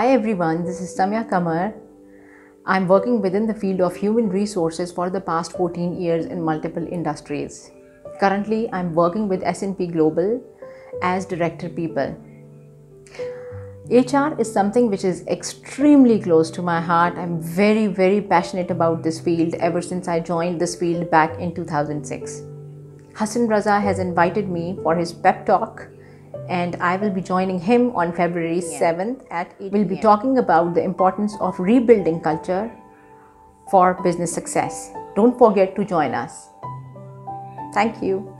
Hi everyone, this is Samia Qamar. I'm working within the field of human resources for the past 14 years in multiple industries. Currently, I'm working with S&P Global as Director People. HR is something which is extremely close to my heart. I'm very, very passionate about this field ever since I joined this field back in 2006. Hassan Raza has invited me for his pep talk and I will be joining him on February 7th at 8 We'll be talking about the importance of rebuilding culture for business success. Don't forget to join us. Thank you.